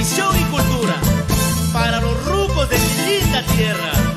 tradición y cultura para los rucos de mi linda tierra.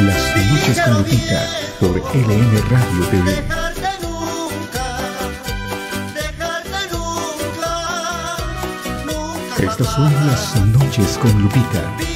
Las Noches con Lupita por LN Radio TV. Estas son las Noches con Lupita.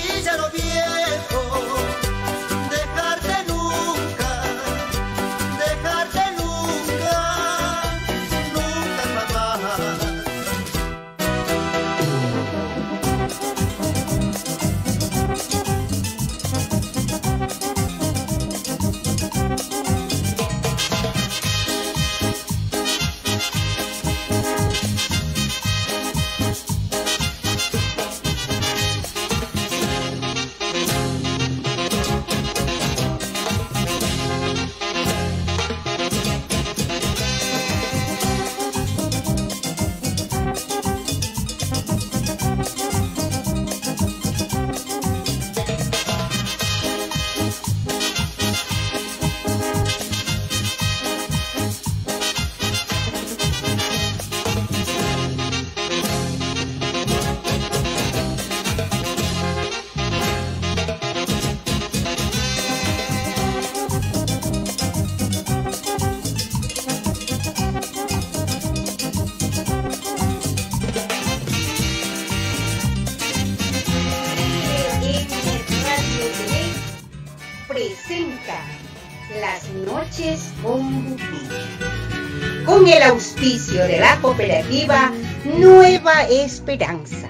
esperanza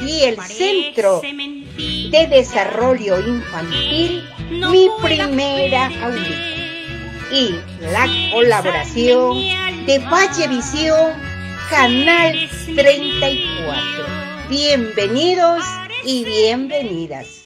y el Centro de Desarrollo Infantil Mi Primera Audita y la colaboración de Vallevisión Canal 34. Bienvenidos y bienvenidas.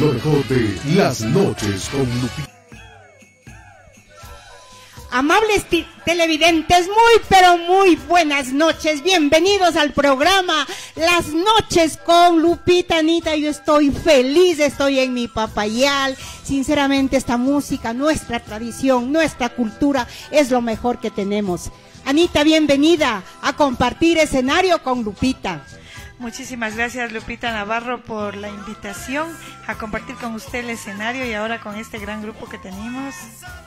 Lo mejor de Las Noches con Lupita. Amables televidentes, muy pero muy buenas noches. Bienvenidos al programa Las noches con Lupita Anita. Yo estoy feliz, estoy en mi papayal. Sinceramente, esta música, nuestra tradición, nuestra cultura es lo mejor que tenemos. Anita, bienvenida a compartir escenario con Lupita. Muchísimas gracias Lupita Navarro por la invitación a compartir con usted el escenario y ahora con este gran grupo que tenemos,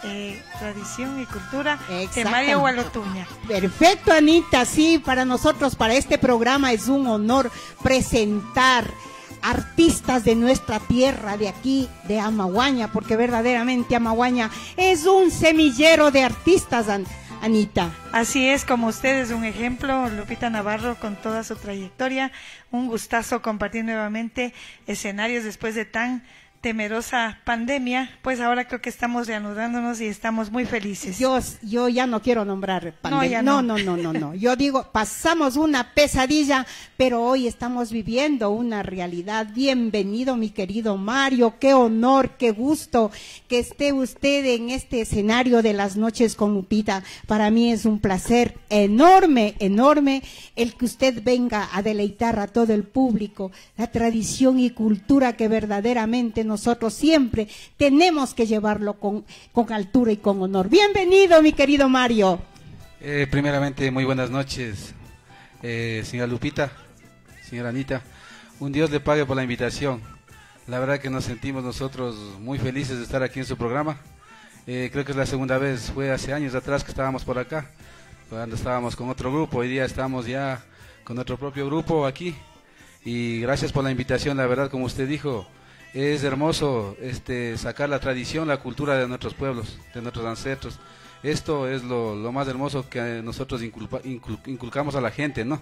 eh, Tradición y Cultura de. Mario Gualotuña. Perfecto, Anita. Sí, para nosotros, para este programa es un honor presentar artistas de nuestra tierra, de aquí, de Amaguaña, porque verdaderamente Amaguaña es un semillero de artistas, Anita. Así es, como usted es un ejemplo, Lupita Navarro con toda su trayectoria, un gustazo compartir nuevamente escenarios después de tan temerosa pandemia, pues ahora creo que estamos reanudándonos y estamos muy felices. Yo, yo ya no quiero nombrar pandemia. ya no, no. no, no, no, no. Yo digo, pasamos una pesadilla, pero hoy estamos viviendo una realidad. Bienvenido, mi querido Mario. Qué honor, qué gusto que esté usted en este escenario de las noches con Lupita. Para mí es un placer enorme, enorme el que usted venga a deleitar a todo el público la tradición y cultura que verdaderamente nosotros siempre tenemos que llevarlo con, con altura y con honor. Bienvenido, mi querido Mario. Eh, primeramente, muy buenas noches, eh, señora Lupita, señora Anita. Un Dios le pague por la invitación. La verdad que nos sentimos nosotros muy felices de estar aquí en su programa. Eh, creo que es la segunda vez, fue hace años atrás que estábamos por acá, cuando estábamos con otro grupo. Hoy día estamos ya con nuestro propio grupo aquí. Y gracias por la invitación, la verdad, como usted dijo, es hermoso este, sacar la tradición, la cultura de nuestros pueblos, de nuestros ancestros. Esto es lo, más hermoso que nosotros incul- inculcamos a la gente, ¿no?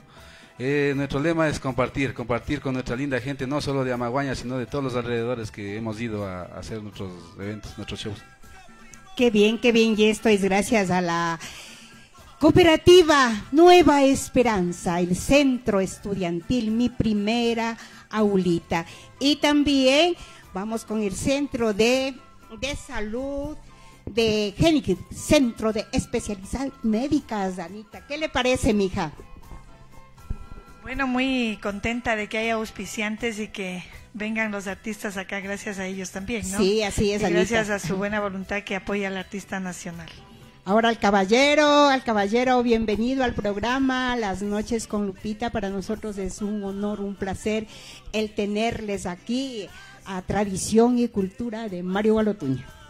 Eh, nuestro lema es compartir, compartir con nuestra linda gente, no solo de Amaguaña, sino de todos los alrededores que hemos ido a, a hacer nuestros eventos, nuestros shows. Qué bien, qué bien. Y esto es gracias a la cooperativa Nueva Esperanza, el centro estudiantil, mi primera aulita. Y también vamos con el centro de, de salud de Genic, centro de especialidades médicas, Anita. ¿Qué le parece, mija? Bueno, muy contenta de que haya auspiciantes y que vengan los artistas acá gracias a ellos también, ¿no? Sí, así es, Y gracias Anita. a su buena voluntad que apoya al artista nacional. Ahora al caballero, al caballero, bienvenido al programa Las noches con Lupita. Para nosotros es un honor, un placer el tenerles aquí a Tradición y Cultura de Mario Gualotuña.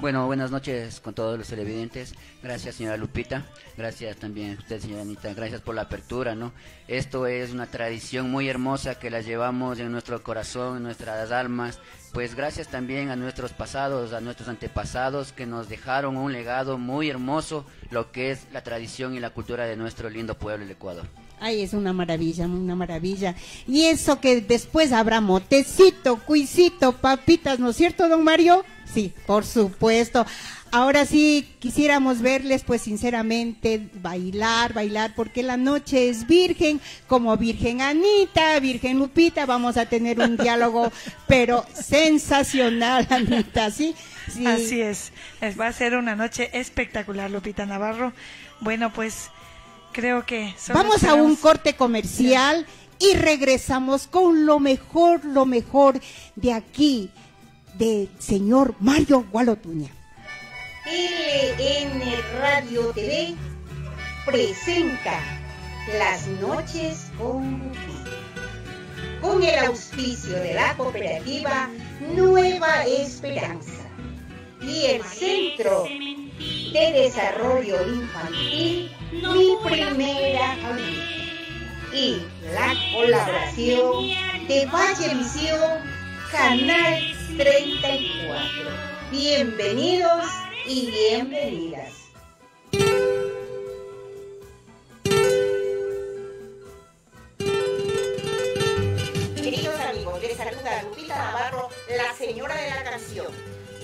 Bueno, buenas noches con todos los televidentes. Gracias, señora Lupita. Gracias también a usted, señora Anita. Gracias por la apertura, ¿no? Esto es una tradición muy hermosa que la llevamos en nuestro corazón, en nuestras almas. Pues gracias también a nuestros pasados, a nuestros antepasados que nos dejaron un legado muy hermoso, lo que es la tradición y la cultura de nuestro lindo pueblo, el Ecuador. Ay, es una maravilla, una maravilla. Y eso que después habrá motecito, cuisito, papitas, ¿no es cierto, don Mario? Sí, por supuesto. Ahora sí quisiéramos verles, pues sinceramente, bailar, bailar, porque la noche es virgen, como Virgen Anita, Virgen Lupita, vamos a tener un diálogo, pero sensacional, Anita, ¿sí? sí. Así es. Va a ser una noche espectacular, Lupita Navarro. Bueno, pues creo que... Vamos a un corte comercial y regresamos con lo mejor, lo mejor de aquí, de señor Mario Gualotuña. LN Radio TV presenta Las noches con con el auspicio de la cooperativa Nueva Esperanza y el Centro de Desarrollo Infantil Mi Primera Aulita y la colaboración de Vallevisión Canal 34. Bienvenidos y bienvenidas. Queridos amigos, les saluda Lupita Navarro, la señora de la canción,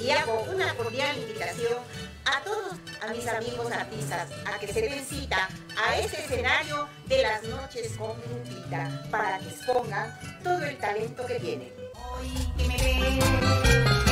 y hago una cordial invitación a todos a mis amigos artistas a que se den cita a este escenario de las noches con Lupita para que expongan todo el talento que tienen. Hoy que me ves,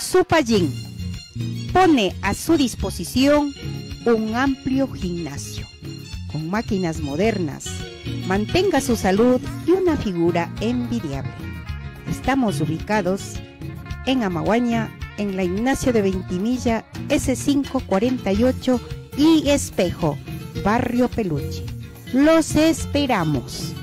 Supayín pone a su disposición un amplio gimnasio con máquinas modernas. Mantenga su salud y una figura envidiable. Estamos ubicados en Amaguaña, en la Ignacio de Ventimilla, S548 y Espejo, Barrio Peluche. Los esperamos.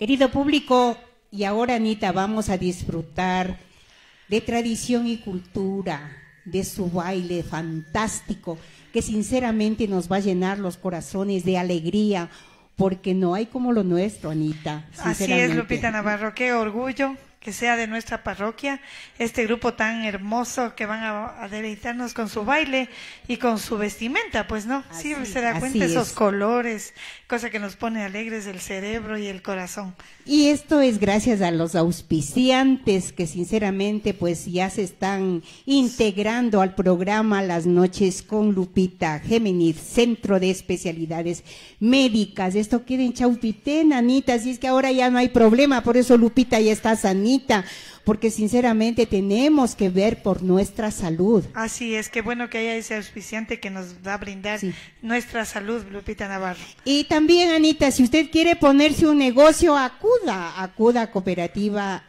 Querido público, y ahora Anita vamos a disfrutar de tradición y cultura, de su baile fantástico, que sinceramente nos va a llenar los corazones de alegría, porque no hay como lo nuestro, Anita. Así es. Lupita Navarro, qué orgullo que sea de nuestra parroquia, este grupo tan hermoso que van a, a deleitarnos con su baile y con su vestimenta, pues no, sí, Así- se da cuenta esos es. colores, cosa que nos pone alegres el cerebro y el corazón. Y esto es gracias a los auspiciantes que sinceramente pues ya se están integrando al programa Las Noches con Lupita Géminis, Centro de Especialidades Médicas. Esto queda en Chaupitén, Anita, así es que ahora ya no hay problema, por eso Lupita ya está sanita, porque sinceramente tenemos que ver por nuestra salud. Así es, qué bueno que haya ese auspiciante que nos va a brindar Sí. nuestra salud, Lupita Navarro. Y también, Anita, si usted quiere ponerse un negocio, acuda, acuda a Cooperativa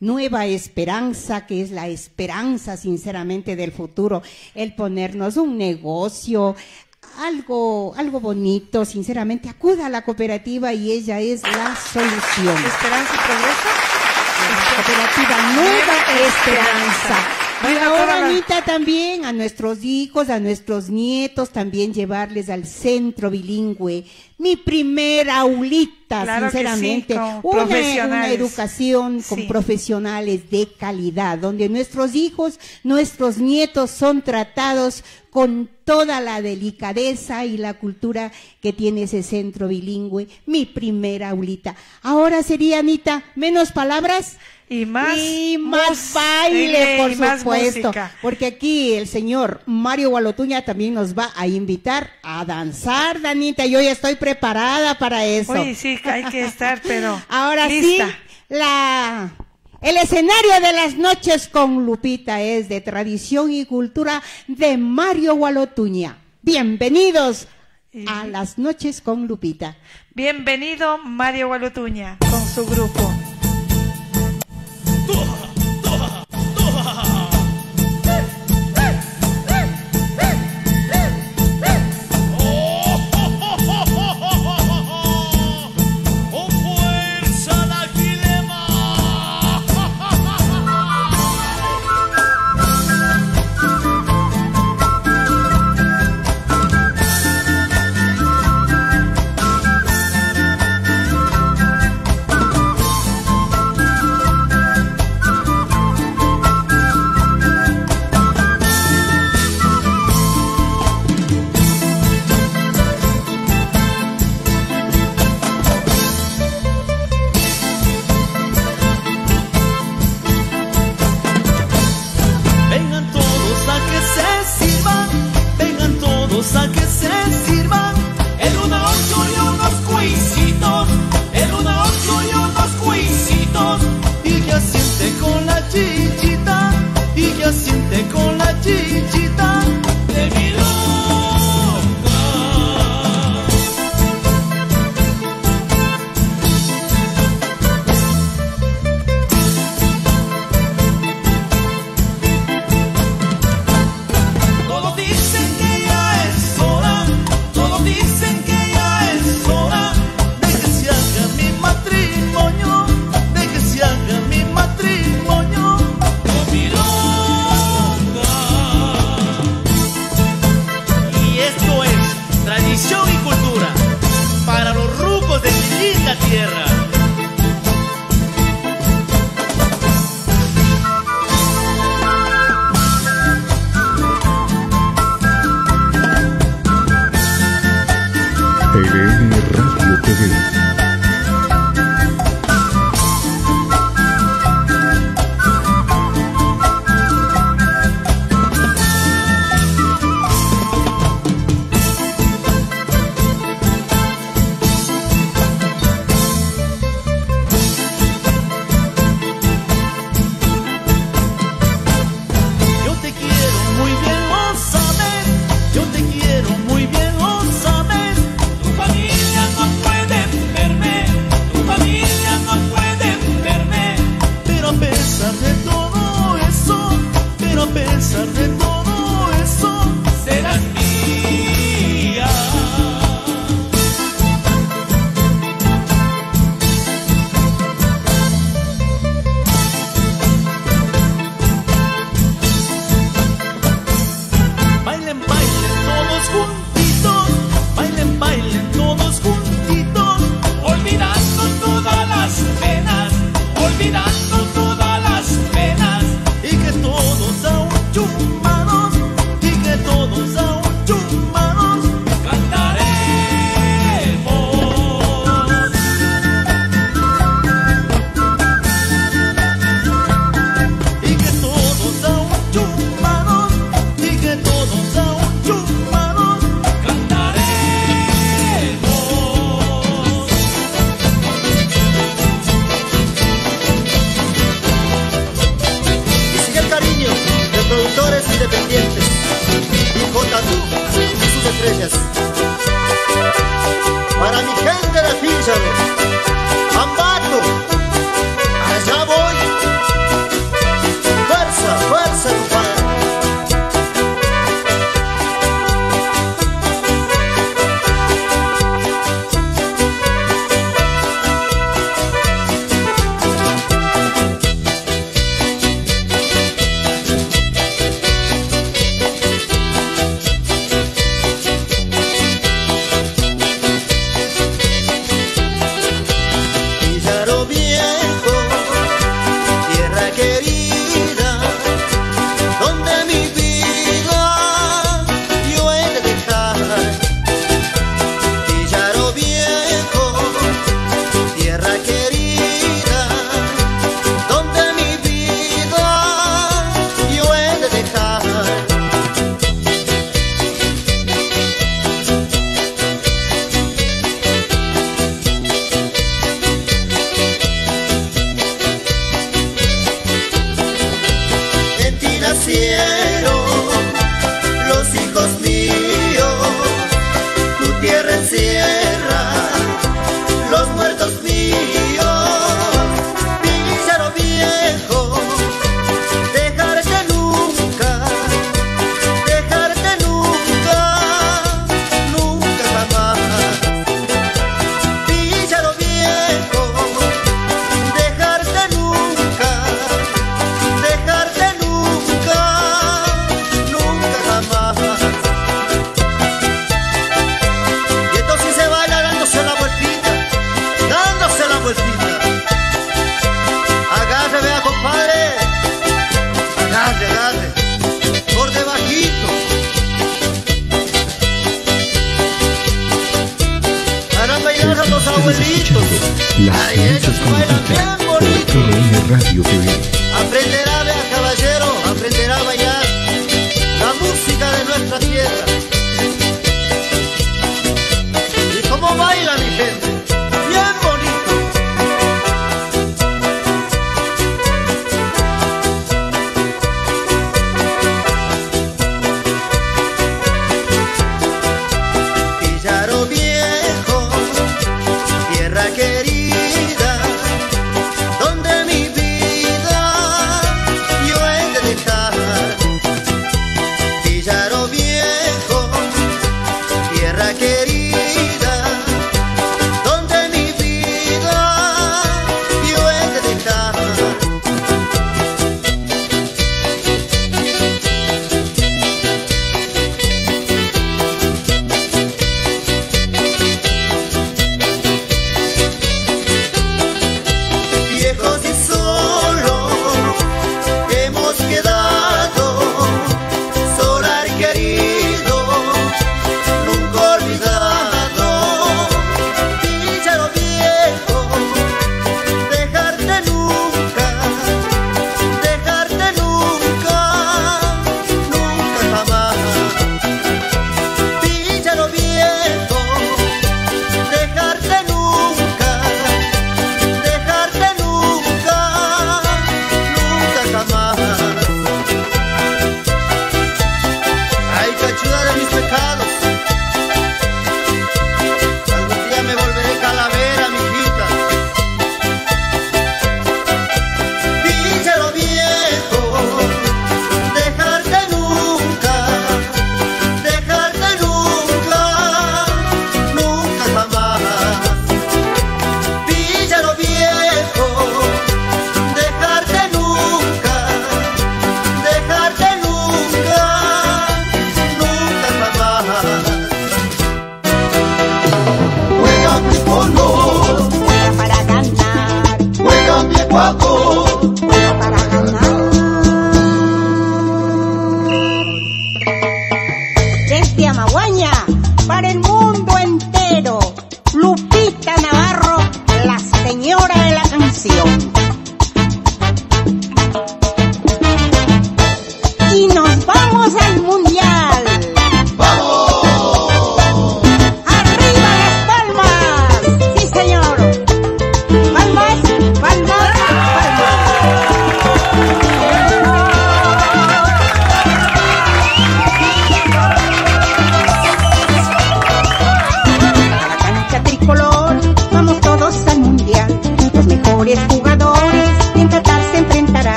Nueva Esperanza, que es la esperanza, sinceramente, del futuro, el ponernos un negocio, algo, algo bonito, sinceramente, acuda a la cooperativa y ella es la solución. Esperanza y progreso. Cooperativa Nueva Esperanza. Bueno, ahora, la- Anita, también a nuestros hijos, a nuestros nietos, también llevarles al centro bilingüe. Mi primera aulita, Claro que sí, sinceramente. una, una educación con Sí. profesionales de calidad, donde nuestros hijos, nuestros nietos son tratados con toda la delicadeza y la cultura que tiene ese centro bilingüe. Mi primera aulita. Ahora sería, Anita, menos palabras. Y más, y más mus- baile, eh, por y supuesto. Porque aquí el señor Mario Gualotuña también nos va a invitar a danzar, Danita. Yo ya estoy preparada para eso. Oye, sí, hay que estar, pero Ahora lista. sí, la, el escenario de las noches con Lupita es de tradición y cultura de Mario Gualotuña. Bienvenidos Y- a las noches con Lupita. Bienvenido Mario Gualotuña con su grupo. Certo!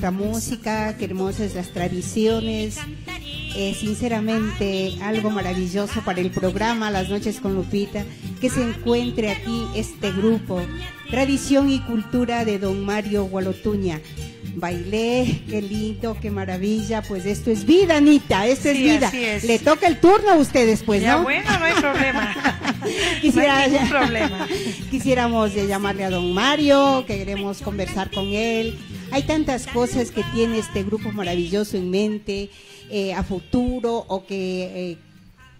Nuestra música, qué hermosas las tradiciones. Eh, sinceramente, algo maravilloso para el programa Las Noches con Lupita, que se encuentre aquí este grupo, Tradición y Cultura de Don Mario Gualotuña. Bailé, qué lindo, qué maravilla, pues esto es vida, Anita, esto es vida. es. Le toca el turno a ustedes, pues, ya ¿no? bueno, no hay problema. Quisiera- no hay problema. Quisiéramos llamarle a don Mario, que queremos conversar con él. Hay tantas cosas que tiene este grupo maravilloso en mente, eh, a futuro, o que, eh,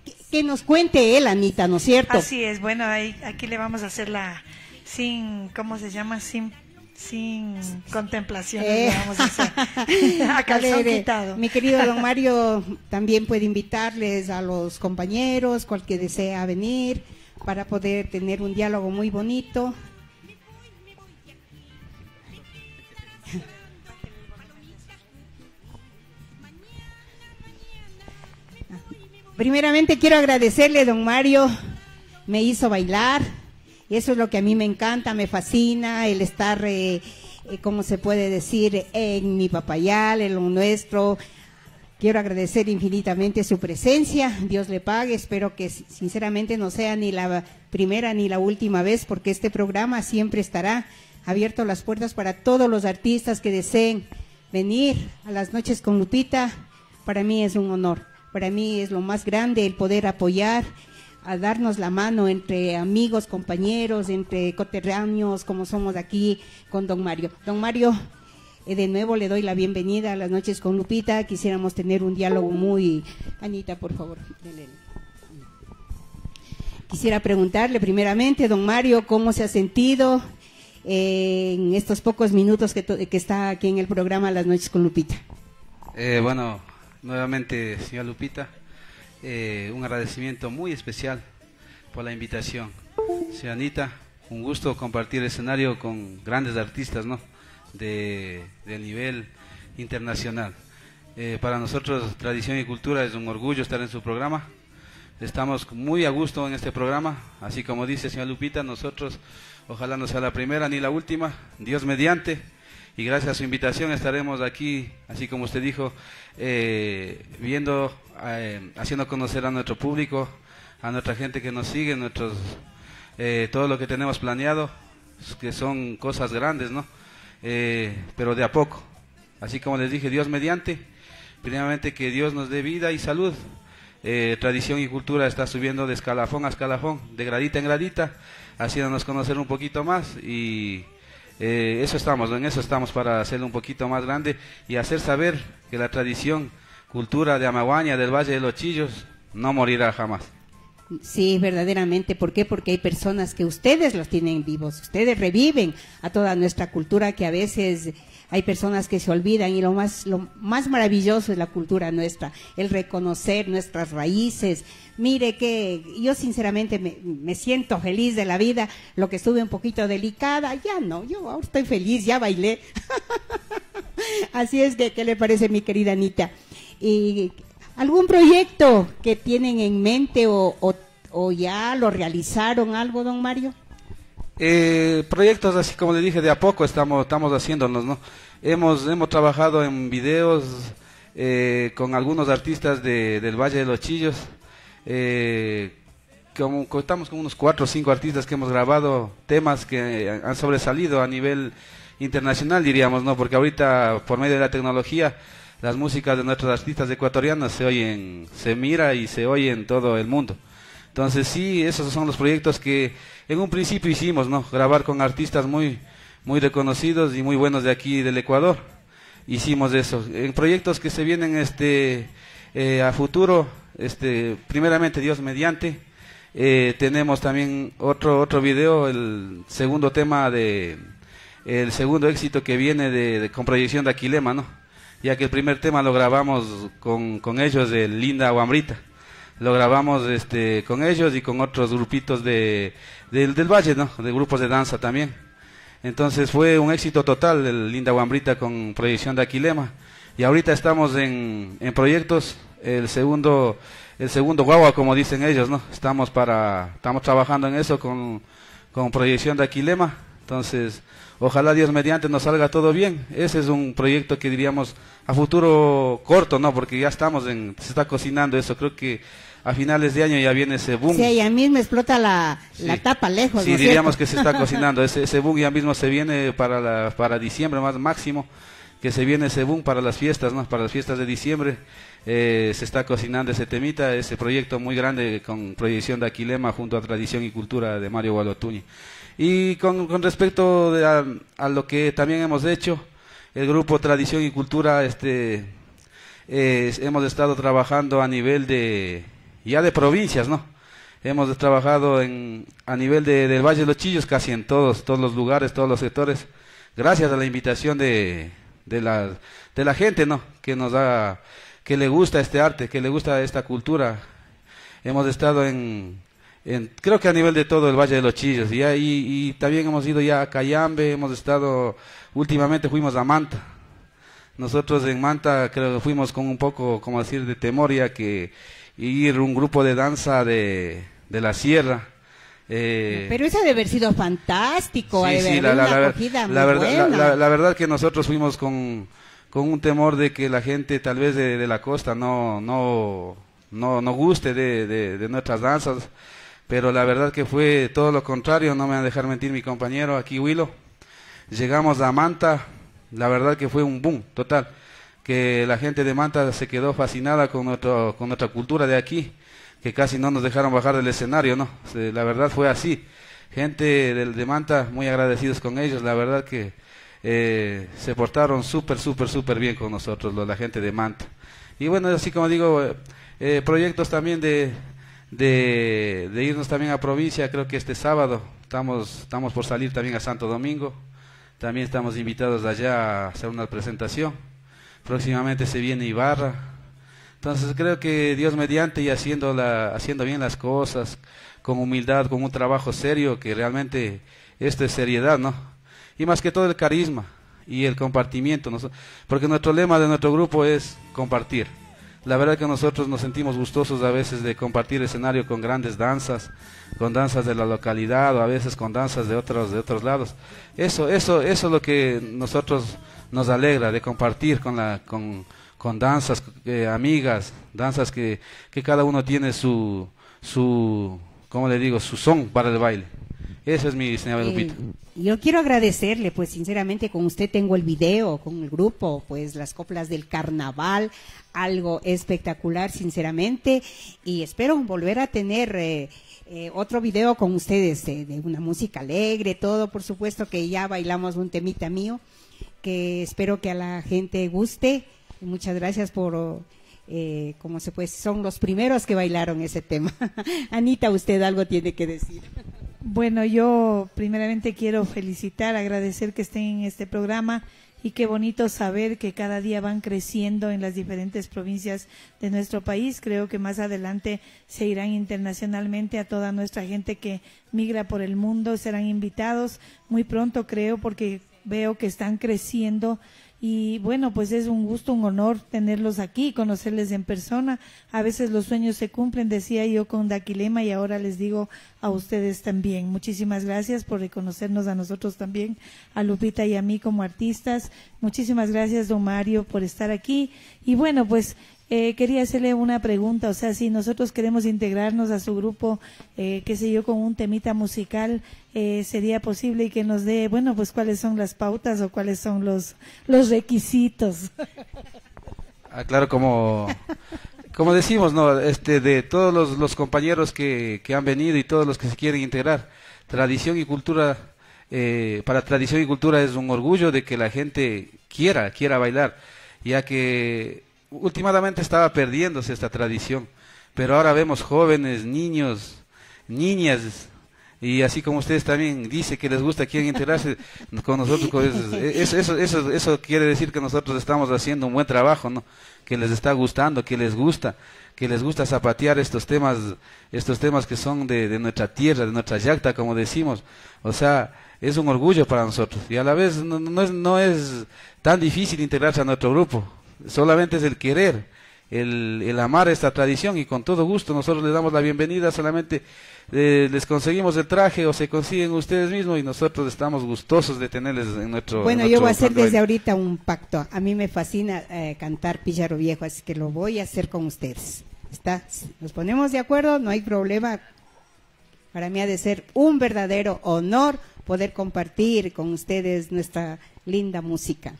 que- que nos cuente él, Anita, ¿no es cierto? Así es, bueno, ahí, aquí le vamos a hacer la sin, ¿cómo se llama? Sin, sin contemplación. Eh. vamos a hacer. a calzón quitado. Mi querido don Mario también puede invitarles a los compañeros, cual que desea venir, para poder tener un diálogo muy bonito. Primeramente quiero agradecerle, don Mario, me hizo bailar, eso es lo que a mí me encanta, me fascina, el estar, eh, eh, ¿cómo se puede decir?, en mi papayal, en lo nuestro. Quiero agradecer infinitamente su presencia, Dios le pague, espero que si- sinceramente no sea ni la primera ni la última vez, porque este programa siempre estará abierto las puertas para todos los artistas que deseen venir a las noches con Lupita, para mí es un honor. Para mí es lo más grande el poder apoyar, a darnos la mano entre amigos, compañeros, entre coterráneos, como somos aquí con don Mario. Don Mario, eh, de nuevo le doy la bienvenida a las noches con Lupita. Quisiéramos tener un diálogo muy... Anita, por favor. Quisiera preguntarle primeramente, don Mario, cómo se ha sentido eh, en estos pocos minutos que, que está aquí en el programa Las noches con Lupita. Eh, bueno, nuevamente, señora Lupita, eh, un agradecimiento muy especial por la invitación. Señora Anita, un gusto compartir escenario con grandes artistas, ¿no? De, de nivel internacional. Eh, para nosotros, Tradición y Cultura, es un orgullo estar en su programa. Estamos muy a gusto en este programa, así como dice señora Lupita, nosotros ojalá no sea la primera ni la última, Dios mediante, y gracias a su invitación estaremos aquí, así como usted dijo, eh, viendo, eh, haciendo conocer a nuestro público, a nuestra gente que nos sigue, nuestros, eh, todo lo que tenemos planeado, que son cosas grandes, ¿no? Pero de a poco, así como les dije, Dios mediante, primeramente que Dios nos dé vida y salud. Tradición y cultura está subiendo de escalafón a escalafón, de gradita en gradita, haciéndonos conocer un poquito más y eh, eso estamos, en eso estamos para hacerlo un poquito más grande y hacer saber que la tradición, cultura de Amaguaña, del Valle de los Chillos, no morirá jamás. Sí, verdaderamente. ¿Por qué? Porque hay personas que ustedes los tienen vivos, ustedes reviven a toda nuestra cultura que a veces hay personas que se olvidan y lo más, lo más maravilloso es la cultura nuestra, el reconocer nuestras raíces. Mire que yo sinceramente me, me siento feliz de la vida, lo que estuve un poquito delicada, ya no, yo ahora estoy feliz, ya bailé. Así es que, ¿qué le parece mi querida Anita? Y ¿Algún proyecto que tienen en mente o, o- o ya lo realizaron algo, don Mario? Eh, proyectos así como le dije de a poco estamos estamos haciéndonos no hemos hemos trabajado en videos eh, con algunos artistas de, del Valle de los Chillos eh, como contamos con unos cuatro o cinco artistas que hemos grabado temas que han sobresalido a nivel internacional diríamos no porque ahorita por medio de la tecnología las músicas de nuestros artistas ecuatorianos se oyen se mira y se oye en todo el mundo entonces sí, esos son los proyectos que en un principio hicimos, ¿no? Grabar con artistas muy, muy reconocidos y muy buenos de aquí del Ecuador. Hicimos eso. En proyectos que se vienen este eh, a futuro, este primeramente Dios mediante, eh, tenemos también otro otro video, el segundo tema de el segundo éxito que viene de, con proyección de Aquilema, ¿no? Ya que el primer tema lo grabamos con, con ellos de Linda Guambrita lo grabamos este con ellos y con otros grupitos de del, del valle no de grupos de danza también. Entonces fue un éxito total el Linda Guambrita con proyección de Aquilema. Y ahorita estamos en, en proyectos el segundo el segundo guagua como dicen ellos no estamos para estamos trabajando en eso con con proyección de Aquilema. Entonces ojalá Dios mediante nos salga todo bien. Ese es un proyecto que diríamos a futuro corto no porque ya estamos en se está cocinando eso. Creo que a finales de año ya viene ese boom Sí, ya mismo explota la, la tapa lejos. Sí, ¿no es diríamos cierto? que se está cocinando. Ese, ese boom ya mismo se viene para, la, para diciembre más máximo, que se viene ese boom para las fiestas, ¿no? Para las fiestas de diciembre eh, se está cocinando ese temita, ese proyecto muy grande con proyección de Aquilema junto a Tradición y Cultura de Mario Gualotuñi. Y con, con respecto de a, a lo que también hemos hecho, el grupo Tradición y Cultura, este, eh, hemos estado trabajando a nivel de, ya de provincias, ¿no? Hemos trabajado en, a nivel de, del Valle de los Chillos, casi en todos, todos los lugares, todos los sectores, gracias a la invitación de, de, la, de la gente, ¿no? Que nos da, que le gusta este arte, que le gusta esta cultura. Hemos estado en, en creo que a nivel de todo el Valle de los Chillos, y, ahí- y también hemos ido ya a Cayambe, hemos estado, últimamente fuimos a Manta. Nosotros en Manta creo que fuimos con un poco, como decir, de temor ya que ir un grupo de danza de, de la sierra. eh, Pero eso debe haber sido fantástico, Sí, sí, la, la- una la- acogida la muy verdad, la, buena. la- la verdad que nosotros fuimos con, con un temor de que la gente tal vez de, de la costa no, no, no, no guste de, de- de nuestras danzas, pero la verdad que fue todo lo contrario, no me va a dejar mentir mi compañero aquí, Willow. Llegamos a Manta La verdad que fue un boom total, que la gente de Manta se quedó fascinada con, nuestro, con nuestra cultura de aquí, que casi no nos dejaron bajar del escenario, ¿no? La verdad fue así. Gente de, Manta, muy agradecidos con ellos, la verdad que eh, se portaron súper, súper, súper bien con nosotros, la gente de Manta. Y bueno, así como digo, eh, eh, proyectos también de, de, de irnos también a provincia, creo que este sábado estamos, estamos por salir también a Santo Domingo, también estamos invitados allá a hacer una presentación, próximamente se viene Ibarra, entonces creo que Dios mediante y haciendo, la, haciendo bien las cosas, con humildad, con un trabajo serio, que realmente esto es seriedad, ¿no? Y más que todo el carisma y el compartimiento, porque nuestro lema de nuestro grupo es compartir. La verdad que nosotros nos sentimos gustosos a veces de compartir escenario con grandes danzas, con danzas de la localidad o a veces con danzas de otros de otros lados. Eso eso eso es lo que nosotros nos alegra de compartir con la con, con danzas eh, amigas, danzas que, que cada uno tiene su su ¿cómo le digo? su son para el baile. Eso es mi señora Lupita. Eh, yo quiero agradecerle, pues sinceramente con usted tengo el video, con el grupo, pues las coplas del carnaval, algo espectacular, sinceramente, y espero volver a tener eh, eh, otro video con ustedes eh, de una música alegre, todo, por supuesto que ya bailamos un temita mío, que espero que a la gente guste. Muchas gracias por, eh, como se pues, son los primeros que bailaron ese tema. Anita, usted algo tiene que decir. Bueno, yo primeramente quiero felicitar, agradecer que estén en este programa y qué bonito saber que cada día van creciendo en las diferentes provincias de nuestro país. Creo que más adelante se irán internacionalmente a toda nuestra gente que migra por el mundo, serán invitados muy pronto, creo, porque veo que están creciendo y bueno, pues es un gusto, un honor tenerlos aquí, conocerles en persona. A veces los sueños se cumplen, decía yo con Daquilema, y ahora les digo a ustedes también. Muchísimas gracias por reconocernos a nosotros también, a Lupita y a mí como artistas. Muchísimas gracias, don Mario, por estar aquí. Y bueno, pues eh, quería hacerle una pregunta, o sea, si nosotros queremos integrarnos a su grupo, eh, qué sé yo, con un temita musical, eh, sería posible y que nos dé, bueno, pues cuáles son las pautas o cuáles son los, los requisitos. Ah, claro, como, como decimos, ¿no? Este, de todos los, los compañeros que, que han venido y todos los que se quieren integrar, tradición y cultura, eh, para tradición y cultura es un orgullo de que la gente quiera, quiera bailar, ya que últimamente estaba perdiéndose esta tradición, pero ahora vemos jóvenes, niños, niñas, y así como ustedes también dice que les gusta, quieren integrarse con nosotros, pues, eso, eso, eso, eso quiere decir que nosotros estamos haciendo un buen trabajo, ¿no? Que les está gustando, que les gusta, que les gusta zapatear estos temas, estos temas que son de, de nuestra tierra, de nuestra yacta, como decimos. O sea, es un orgullo para nosotros y a la vez no, no es, no es tan difícil integrarse a nuestro grupo, solamente es el querer, el, el amar esta tradición y con todo gusto nosotros les damos la bienvenida, solamente eh, les conseguimos el traje o se consiguen ustedes mismos y nosotros estamos gustosos de tenerles en nuestro Bueno, en yo voy a hacer desde ahorita un pacto. A mí me fascina eh, cantar Píllaro Viejo, así que lo voy a hacer con ustedes. ¿Está? Nos ponemos de acuerdo, no hay problema. Para mí ha de ser un verdadero honor poder compartir con ustedes nuestra linda música.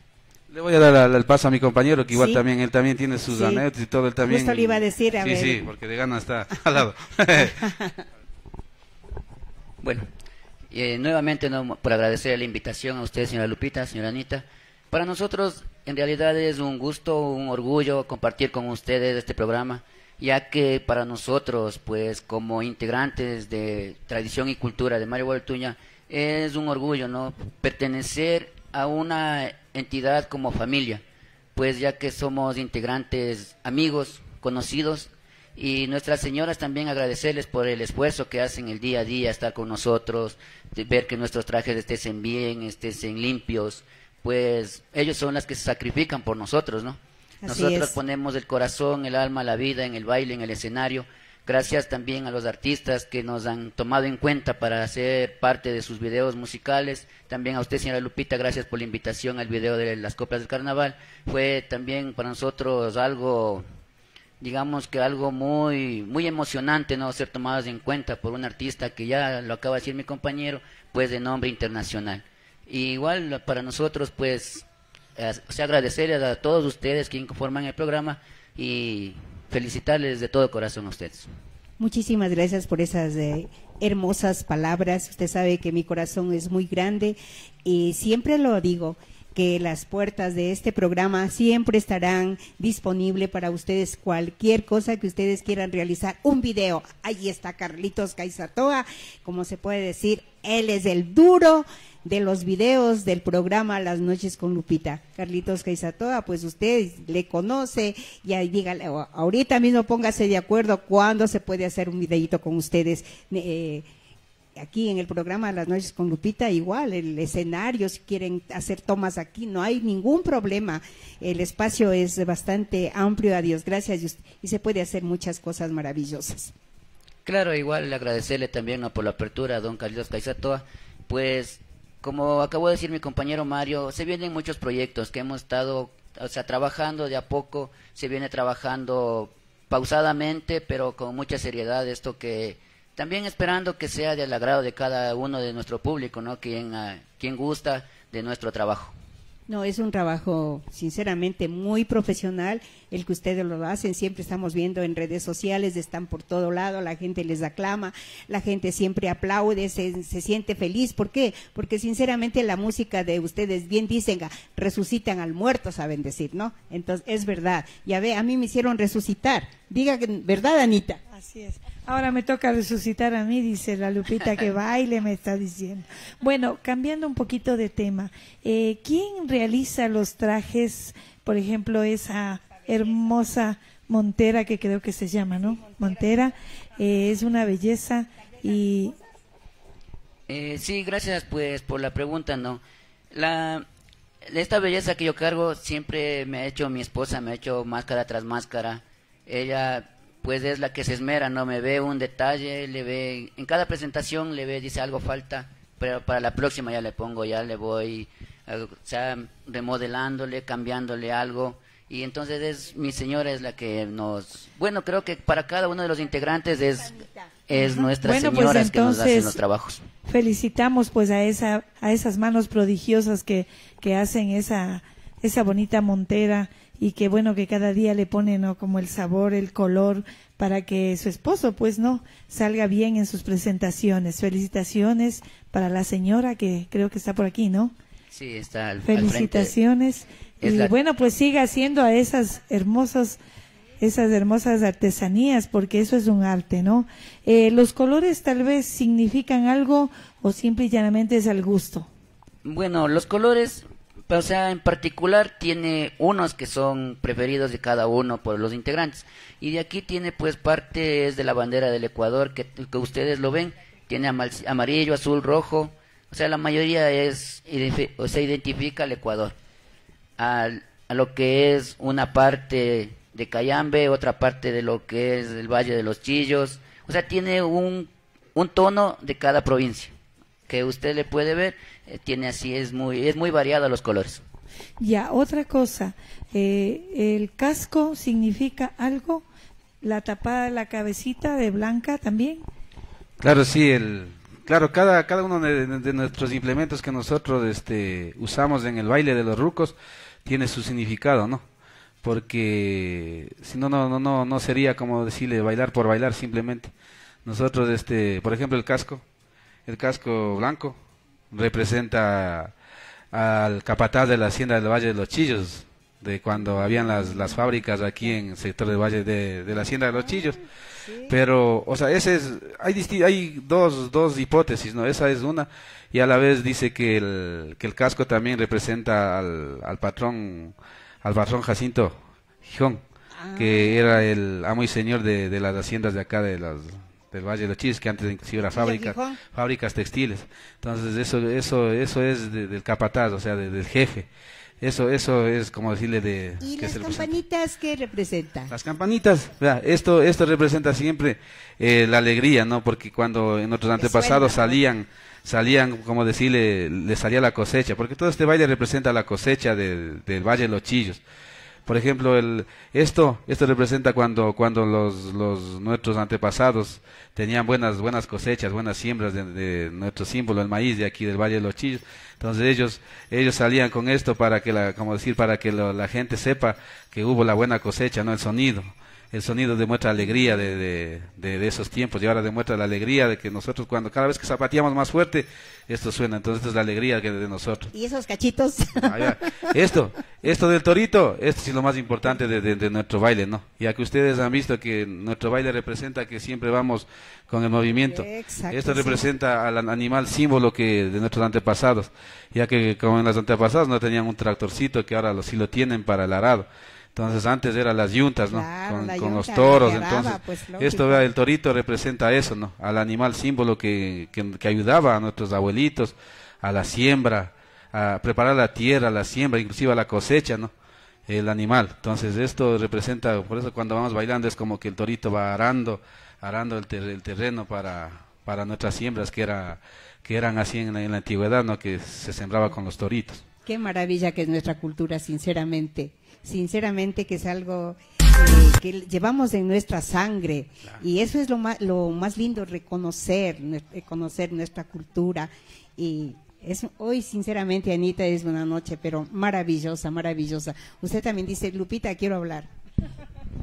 Le voy a dar al- el paso a mi compañero, que igual Sí. también, él también tiene sus Sí. anécdotas y todo, él también. Justo le iba a decir, a sí, ver. sí, porque de gana está al lado. Bueno, eh, nuevamente no, por agradecer la invitación a usted, señora Lupita, señora Anita. Para nosotros, en realidad es un gusto, un orgullo compartir con ustedes este programa, ya que para nosotros, pues como integrantes de tradición y cultura de Mario Gualtuña, es un orgullo, ¿no? Pertenecer a una entidad como familia, pues ya que somos integrantes amigos, conocidos, y nuestras señoras también agradecerles por el esfuerzo que hacen el día a día, estar con nosotros, de ver que nuestros trajes estén bien, estén limpios, pues ellos son las que se sacrifican por nosotros, ¿no? Así nosotros es. ponemos el corazón, el alma, la vida en el baile, en el escenario. Gracias también a los artistas que nos han tomado en cuenta para hacer parte de sus videos musicales. También a usted, señora Lupita, gracias por la invitación al video de las coplas del carnaval. Fue también para nosotros algo digamos que algo muy muy emocionante no ser tomados en cuenta por un artista que ya lo acaba de decir mi compañero pues de nombre internacional y igual para nosotros pues eh, o sea, agradecerles a todos ustedes que conforman el programa y felicitarles de todo corazón a ustedes. Muchísimas gracias por esas eh, hermosas palabras. Usted sabe que mi corazón es muy grande y siempre lo digo que las puertas de este programa siempre estarán disponibles para ustedes cualquier cosa que ustedes quieran realizar. Un video, ahí está Carlitos Caizatoa, como se puede decir, él es el duro de los videos del programa Las Noches con Lupita. Carlitos Caizatoa, pues usted le conoce y ahí dígale, ahorita mismo póngase de acuerdo cuándo se puede hacer un videito con ustedes. Eh, aquí en el programa Las Noches con Lupita, igual, el escenario, si quieren hacer tomas aquí, no hay ningún problema. El espacio es bastante amplio, a Dios gracias, y, se puede hacer muchas cosas maravillosas. Claro, igual agradecerle también por la apertura a don Carlos Caizatoa. Pues, como acabó de decir mi compañero Mario, se vienen muchos proyectos que hemos estado, o sea, trabajando de a poco, se viene trabajando pausadamente, pero con mucha seriedad, esto que también esperando que sea del agrado de cada uno de nuestro público, ¿no? Quien, ah, quien gusta de nuestro trabajo. No, es un trabajo sinceramente muy profesional el que ustedes lo hacen. Siempre estamos viendo en redes sociales, están por todo lado, la gente les aclama, la gente siempre aplaude, se, se siente feliz. ¿Por qué? Porque sinceramente la música de ustedes, bien dicen, ah, resucitan al muerto, saben decir, ¿no? Entonces, es verdad. Ya ve, a mí me hicieron resucitar. Diga, ¿verdad, Anita? Así es. Ahora me toca resucitar a mí, dice la Lupita que baile, me está diciendo. Bueno, cambiando un poquito de tema, eh, ¿quién realiza los trajes, por ejemplo, esa hermosa Montera que creo que se llama, ¿no? Montera, eh, es una belleza y Eh, sí, gracias pues por la pregunta, ¿no? La, esta belleza que yo cargo siempre me ha hecho mi esposa, me ha hecho máscara tras máscara. Ella pues es la que se esmera, ¿no? Me ve un detalle, le ve, en cada presentación le ve, dice algo falta, pero para la próxima ya le pongo, ya le voy, eh, o sea, remodelándole, cambiándole algo. Y entonces es mi señora es la que nos, bueno, creo que para cada uno de los integrantes es, es nuestra Bueno, pues, señora que nos hacen los trabajos. felicitamos pues a esa a esas manos prodigiosas que, que hacen esa esa bonita montera y que bueno que cada día le ponen ¿no? como el sabor el color para que su esposo pues no salga bien en sus presentaciones. Felicitaciones para la señora que creo que está por aquí no Sí, está al, felicitaciones. Es y la- bueno pues siga haciendo a esas hermosas esas hermosas artesanías porque eso es un arte no Eh, los colores tal vez significan algo o simple y llanamente es al gusto Bueno, los colores, o sea, en particular tiene unos que son preferidos de cada uno por los integrantes. Y de aquí tiene pues parte es de la bandera del Ecuador, que, que ustedes lo ven, tiene amarillo, azul, rojo. O sea, la mayoría es, o se identifica al Ecuador. Al- a lo que es una parte de Cayambe, otra parte de lo que es el Valle de los Chillos. O sea, tiene un, un tono de cada provincia que usted le puede ver, tiene así, es muy, es muy variado los colores. ya otra cosa eh, el casco significa algo la tapada de la cabecita de blanca también Claro, sí, el, claro, cada, cada uno de, de nuestros implementos que nosotros este, usamos en el baile de los rucos tiene su significado, ¿no? Porque si no, no, no, no, no sería como decirle bailar por bailar simplemente. Nosotros, este, por ejemplo, el casco, el casco blanco representa al capataz de la hacienda del Valle de los Chillos, de cuando habían las, las fábricas aquí en el sector del Valle de, de la hacienda de los Chillos. Pero, o sea, ese es, hay, hay dos, dos hipótesis, ¿no? Esa es una, y a la vez dice que el, que el casco también representa al, al patrón, al patrón Jacinto Gijón, que era el amo y señor de, de las haciendas de acá de las, del Valle de los Chillos, que antes inclusive era fábrica, fábricas textiles. Entonces, eso, eso, eso es de- del capataz, o sea, de- del jefe. Eso, eso es como decirle de... ¿Y que las representa. campanitas qué representan? Las campanitas, esto, esto representa siempre eh, la alegría, ¿no? Porque cuando en nuestros antepasados suena, ¿no? salían, salían, como decirle, le salía la cosecha, porque todo este baile representa la cosecha del, del Valle de los Chillos. Por ejemplo, el, esto, esto representa cuando, cuando los, los nuestros antepasados tenían buenas, buenas cosechas, buenas siembras de, de nuestro símbolo, el maíz de aquí del Valle de los Chillos. Entonces ellos, ellos salían con esto para que la, como decir, para que lo- la gente sepa que hubo la buena cosecha, no el sonido. El sonido demuestra alegría de, de, de- de esos tiempos y ahora demuestra la alegría de que nosotros cuando cada vez que zapateamos más fuerte, esto suena. Entonces esta es la alegría que de nosotros. Y esos cachitos. Ah. Esto, esto del torito, esto es lo más importante de, nuestro baile, ¿no? Ya que ustedes han visto que nuestro baile representa que siempre vamos con el movimiento. Exacto, esto sí. representa al an- animal símbolo que de nuestros antepasados, ya que como en los antepasados no tenían un tractorcito que ahora lo, sí lo tienen para el arado. Entonces antes eran las yuntas, ¿no? Claro, con los toros, entonces pues, esto vea, el torito representa eso, ¿no? Al animal símbolo que, que, que ayudaba a nuestros abuelitos, a la siembra, a preparar la tierra, la siembra, inclusive a la cosecha, ¿no? El animal. Entonces esto representa, por eso cuando vamos bailando es como que el torito va arando, arando el, ter- el terreno para, para nuestras siembras que era que eran así en la, en la antigüedad, ¿no? Que se sembraba con los toritos. Qué maravilla que es nuestra cultura, sinceramente. Sinceramente que es algo eh, que llevamos en nuestra sangre. Y eso es lo más, lo más lindo, reconocer, reconocer nuestra cultura. Y es, hoy, sinceramente, Anita, es una noche, pero maravillosa, maravillosa. Usted también dice, Lupita, quiero hablar.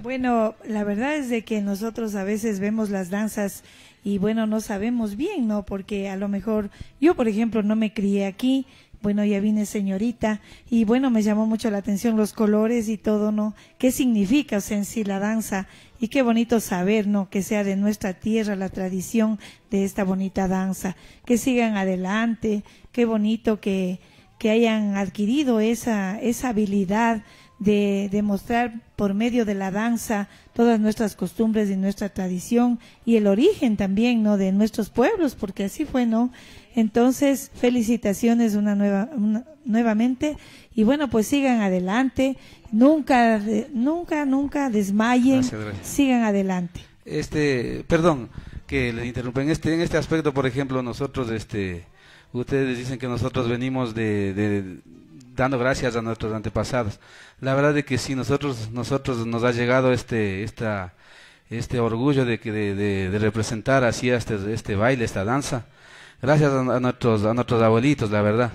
Bueno, la verdad es de que nosotros a veces vemos las danzas y bueno, no sabemos bien, ¿no? Porque a lo mejor yo, por ejemplo, no me crié aquí, bueno, ya vine señorita y bueno, me llamó mucho la atención los colores y todo, ¿no? ¿Qué significa, o sea, en sí la danza? Y qué bonito saber, ¿no? Que sea de nuestra tierra la tradición de esta bonita danza. Que sigan adelante, qué bonito que, que hayan adquirido esa, esa habilidad de demostrar por medio de la danza todas nuestras costumbres y nuestra tradición y el origen también, ¿no? De nuestros pueblos, porque así fue, ¿no? Entonces, felicitaciones una nueva, una- nuevamente y bueno, pues sigan adelante, nunca, de- nunca, nunca desmayen, Gracias, gracias. sigan adelante. Este, perdón, que les interrumpa. En este, en este aspecto, por ejemplo, nosotros, este, ustedes dicen que nosotros venimos de, de- dando gracias a nuestros antepasados. La verdad de que sí, nosotros, nosotros nos ha llegado este, esta, este orgullo de que de, representar así este, este baile, esta danza. Gracias a, nuestros, a nuestros abuelitos, la verdad.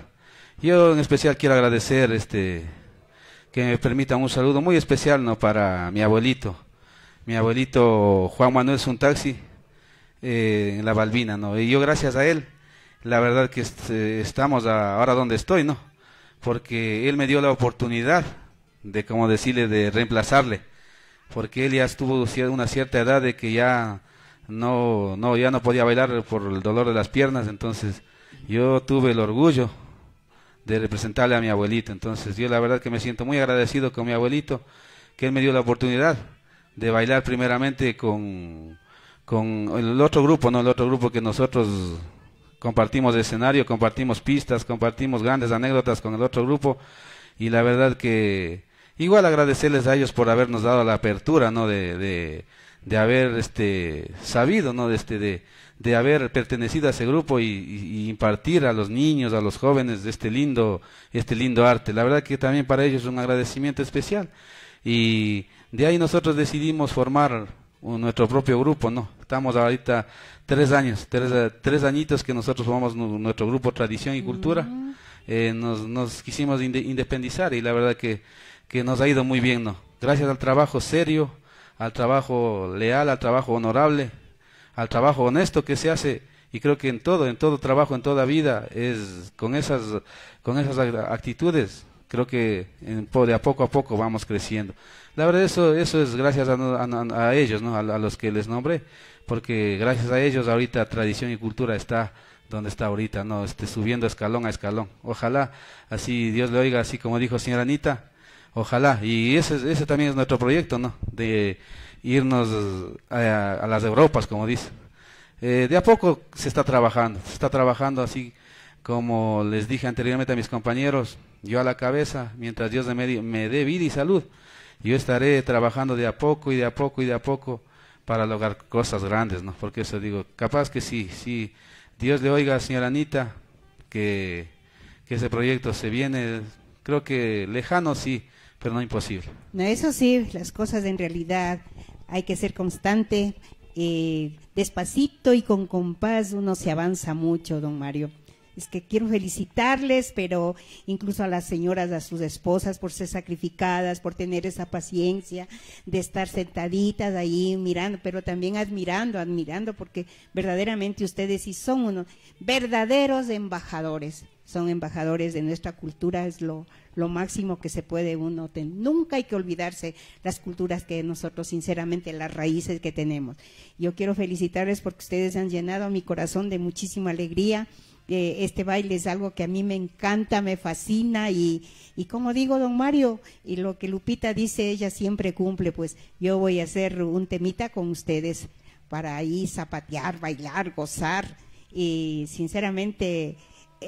Yo en especial quiero agradecer, este, que me permitan un saludo muy especial, ¿no? Para mi abuelito, mi abuelito Juan Manuel Suntaxi, eh, en la Balbina, ¿no? Y yo gracias a él, la verdad que este, estamos ahora donde estoy, ¿no? Porque él me dio la oportunidad de, como decirle, de reemplazarle, porque él ya estuvo una cierta edad de que ya no, no, ya no podía bailar por el dolor de las piernas, entonces yo tuve el orgullo de representarle a mi abuelito. Entonces yo la verdad que me siento muy agradecido con mi abuelito, que él me dio la oportunidad de bailar primeramente con, con el otro grupo, ¿no? El otro grupo que nosotros compartimos escenario, compartimos pistas, compartimos grandes anécdotas con el otro grupo y la verdad que igual agradecerles a ellos por habernos dado la apertura, ¿no? De, de, de haber este sabido, ¿no? De este de, de haber pertenecido a ese grupo y, impartir a los niños, a los jóvenes de este lindo este lindo arte. La verdad que también para ellos es un agradecimiento especial y de ahí nosotros decidimos formar un- nuestro propio grupo, ¿no? Estamos ahorita tres años, tres, tres añitos que nosotros formamos nu- nuestro grupo Tradición y Cultura. Eh, nos, nos quisimos inde- independizar y la verdad que, que nos ha ido muy bien, ¿no? Gracias al trabajo serio, al trabajo leal, al trabajo honorable, al trabajo honesto que se hace y creo que en todo, en todo trabajo, en toda vida es con esas, con esas ac- actitudes creo que de a poco a poco vamos creciendo. La verdad eso eso es gracias a, a- ellos, ¿no? A, a los que les nombré, porque gracias a ellos ahorita tradición y cultura está donde está ahorita, no, este, subiendo escalón a escalón. Ojalá así Dios le oiga, así como dijo señora Anita, ojalá. Y ese, es- ese también es nuestro proyecto, ¿no? De irnos a, a las Europas, como dice. Eh, de a poco se está trabajando, se está trabajando así como les dije anteriormente a mis compañeros, yo a la cabeza, mientras Dios me, di- me dé vida y salud, yo estaré trabajando de a poco y de a poco y de a poco para lograr cosas grandes, ¿no? Porque eso digo, capaz que sí, sí, Dios le oiga, señora Anita, que, que ese proyecto se viene, creo que lejano sí, pero no imposible. No, eso sí, las cosas en realidad hay que ser constante, eh, despacito y con compás uno se avanza mucho, don Mario. Es que quiero felicitarles, pero incluso a las señoras, a sus esposas, por ser sacrificadas, por tener esa paciencia de estar sentaditas ahí mirando, pero también admirando, admirando, porque verdaderamente ustedes sí son unos verdaderos embajadores, son embajadores de nuestra cultura, es lo, lo máximo que se puede uno tener. Nunca hay que olvidarse las culturas que nosotros, sinceramente, las raíces que tenemos. Yo quiero felicitarles porque ustedes han llenado mi corazón de muchísima alegría. Eh, este baile es algo que a mí me encanta, me fascina y, y como digo, don Mario, y lo que Lupita dice, ella siempre cumple, pues yo voy a hacer un temita con ustedes para ahí zapatear, bailar, gozar y sinceramente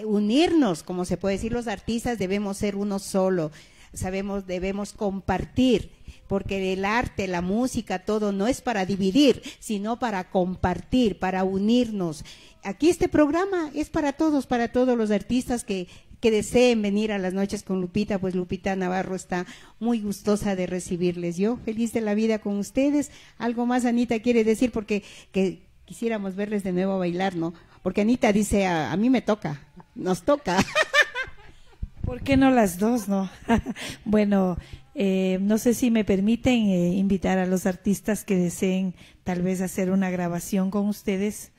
unirnos, como se puede decir, los artistas debemos ser uno solo, sabemos, debemos compartir, porque el arte, la música, todo no es para dividir, sino para compartir, para unirnos. Aquí este programa es para todos, para todos los artistas que, que deseen venir a las noches con Lupita, pues Lupita Navarro está muy gustosa de recibirles. Yo feliz de la vida con ustedes. Algo más Anita quiere decir porque que quisiéramos verles de nuevo bailar, ¿no? Porque Anita dice, a, a mí me toca, nos toca. ¿Por qué no las dos, no? bueno, eh, no sé si me permiten eh, invitar a los artistas que deseen tal vez hacer una grabación con ustedes.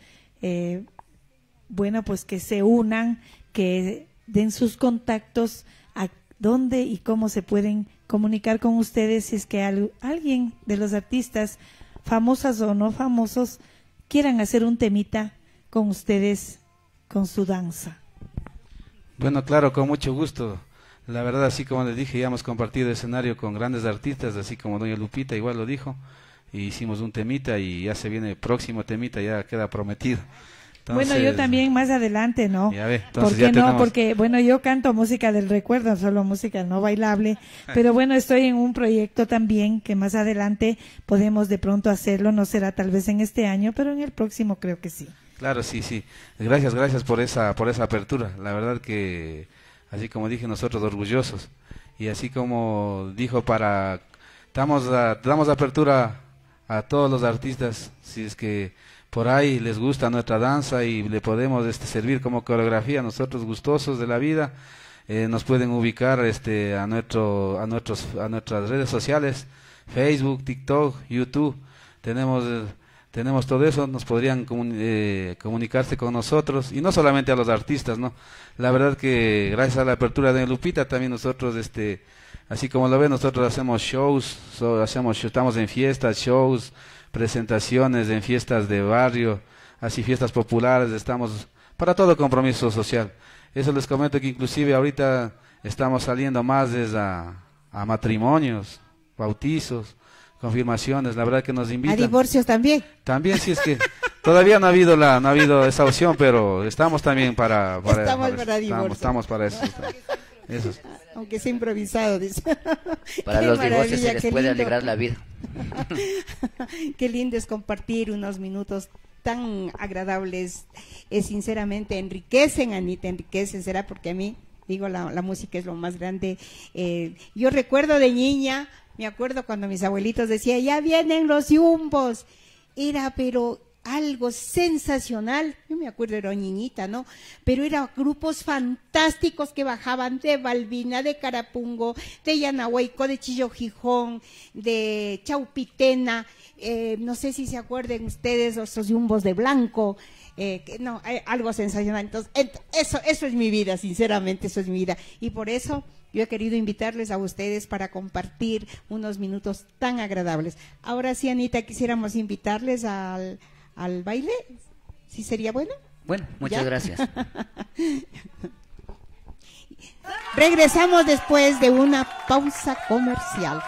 Eh, bueno, pues que se unan, que den sus contactos a dónde y cómo se pueden comunicar con ustedes si es que al- alguien de los artistas, famosas o no famosos, quieran hacer un temita con ustedes con su danza. Bueno, claro, con mucho gusto. La verdad, así como les dije, ya hemos compartido escenario con grandes artistas, así como Doña Lupita igual lo dijo. Y hicimos un temita y ya se viene el próximo temita, ya queda prometido. bueno, yo también más adelante, ¿no? Ya ve, ¿Por entonces qué ya no? tenemos- Porque, bueno, yo canto música del recuerdo, solo música no bailable, pero bueno, estoy en un proyecto también que más adelante podemos de pronto hacerlo, no será tal vez en este año, pero en el próximo creo que sí. Claro, sí, sí. Gracias, gracias por esa, por esa apertura. La verdad que, así como dije, nosotros orgullosos. Y así como dijo para, damos, a- damos apertura a todos los artistas, si es que por ahí les gusta nuestra danza y le podemos este, servir como coreografía, nosotros gustosos de la vida, eh, nos pueden ubicar este, a, nuestro, a, nuestros, a nuestras redes sociales, Facebook, TikTok, YouTube. Tenemos... tenemos todo eso, nos podrían eh, comunicarse con nosotros y no solamente a los artistas, ¿no? La verdad que gracias a la apertura de Lupita también nosotros, este, así como lo ven, nosotros hacemos shows, so- hacemos, estamos en fiestas, shows, presentaciones en fiestas de barrio, así fiestas populares, estamos para todo compromiso social. Eso les comento que inclusive ahorita estamos saliendo más desde a matrimonios, bautizos, confirmaciones, la verdad que nos A invitan. divorcios también. También si es que todavía no ha habido la no ha habido esa opción, pero estamos también para, para Estamos para- para estamos, para eso. Eso es. Aunque sea improvisado, dice. Para Qué los divorcios se les puede alegrar la vida. Qué lindo es compartir unos minutos tan agradables. Es sinceramente enriquecen, Anita, enriquecen. Será porque a mí, digo, la, la música es lo más grande. Eh, yo recuerdo de niña, me acuerdo cuando mis abuelitos decían, ya vienen los yumbos. Era, pero algo sensacional. Yo me acuerdo, era niñita, ¿no? Pero eran grupos fantásticos que bajaban de Balbina, de Carapungo, de Yanahuayco, de Chillo Gijón, de Chaupitena. eh, no sé si se acuerden ustedes, esos yumbos de blanco. eh, que no, eh, algo sensacional. Entonces, ent- eso, eso es mi vida, sinceramente, eso es mi vida. Y por eso yo he querido invitarles a ustedes para compartir unos minutos tan agradables. Ahora sí, Anita, quisiéramos invitarles al, al baile. ¿Sí sería bueno? Bueno, muchas ¿Ya? gracias. Regresamos después de una pausa comercial.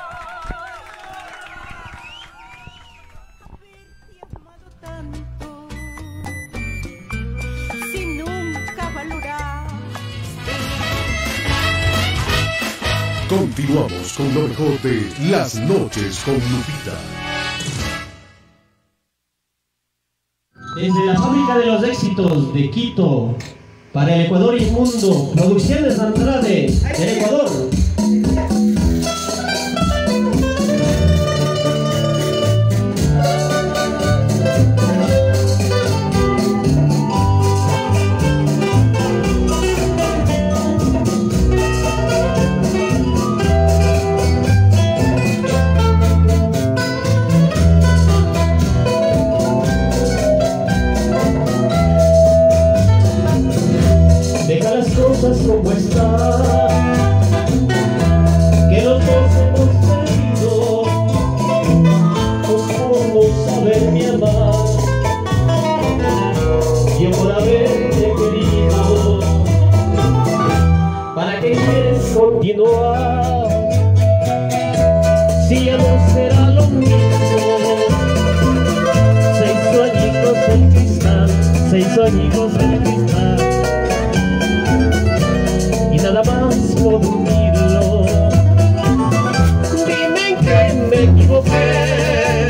Continuamos con lo mejor de Las Noches con Lupita. Desde la fábrica de los éxitos de Quito, para el Ecuador y el mundo, Producciones Andrade, del Ecuador. y nada más por un hilo dime que me equivoqué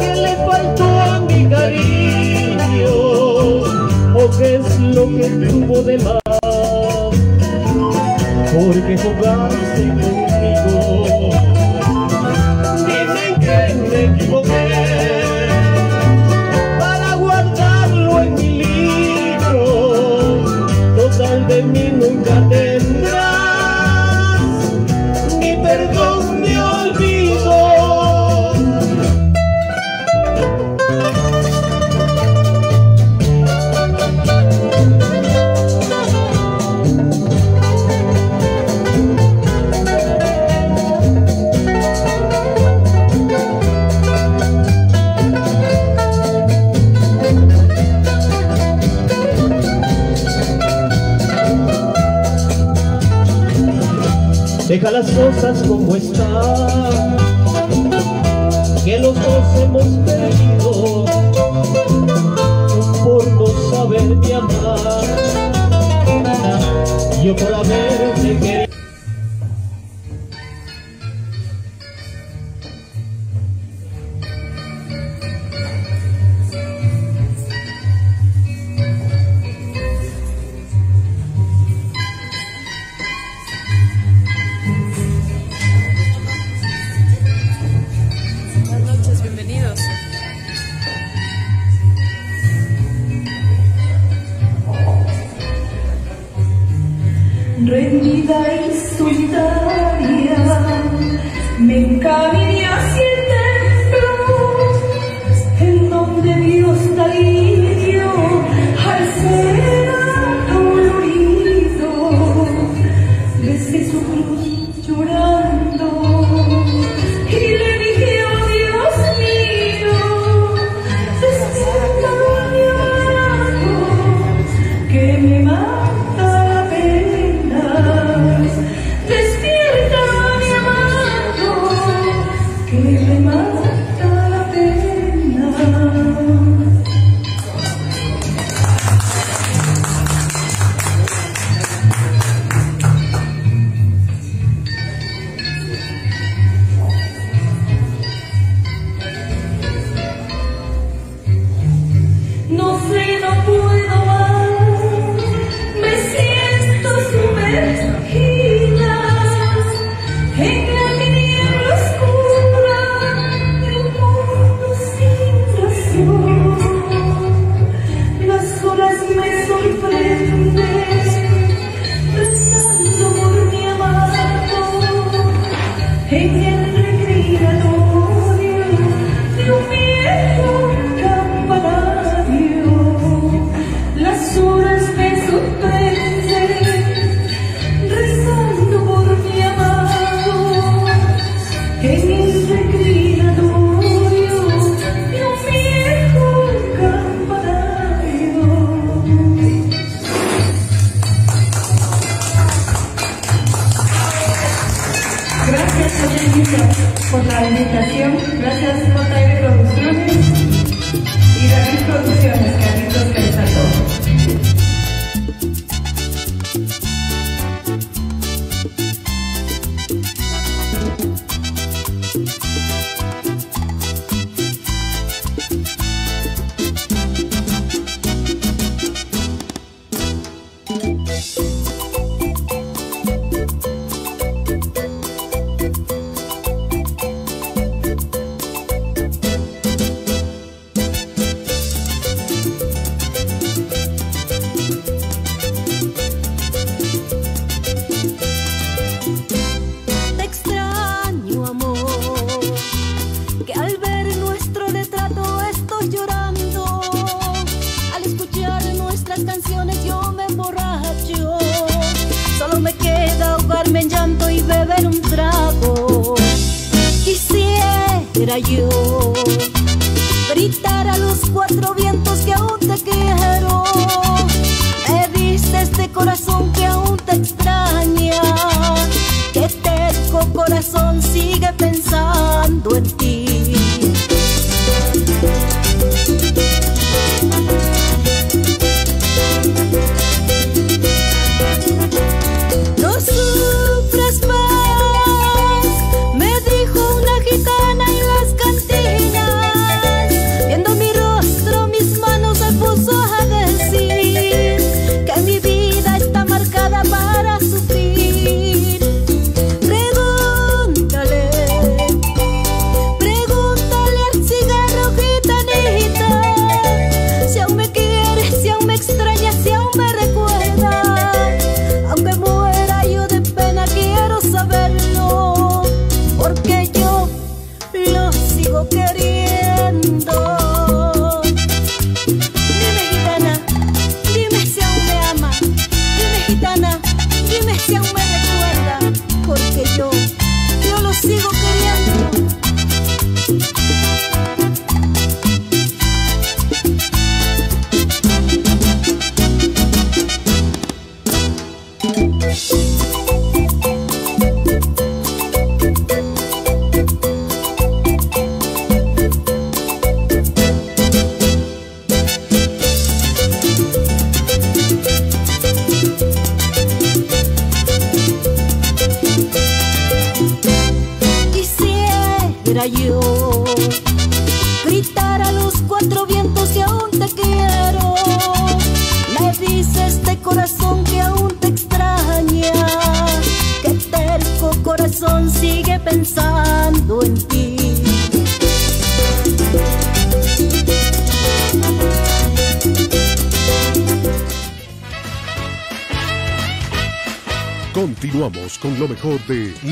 que le faltó a mi cariño o qué es lo que tuvo de más, porque jugaste con cosas como están que los dos hemos perdido por no saberme amar. Yo por haber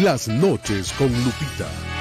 Las noches con Lupita.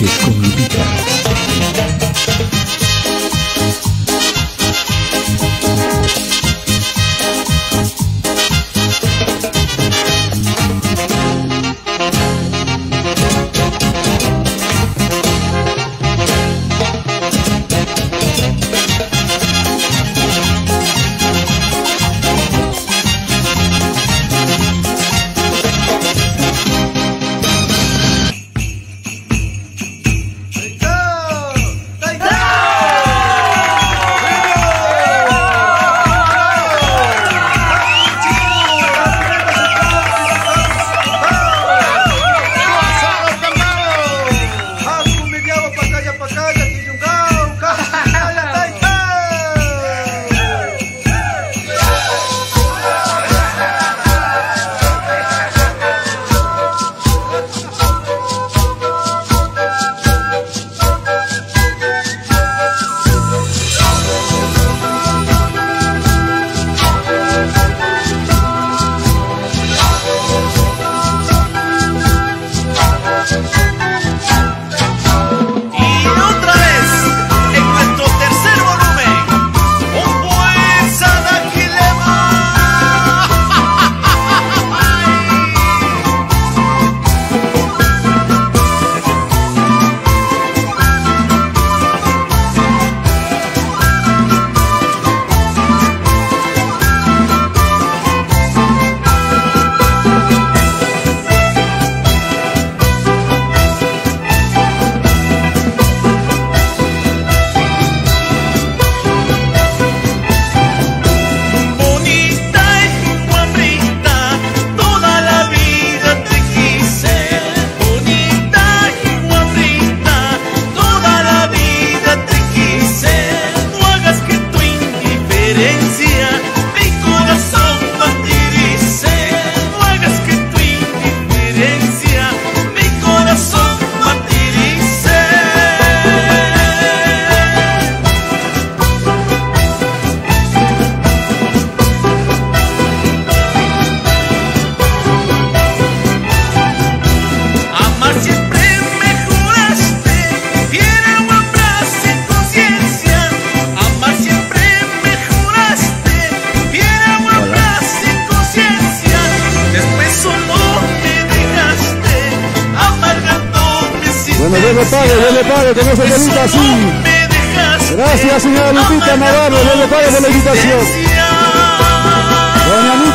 Noches con Lupita.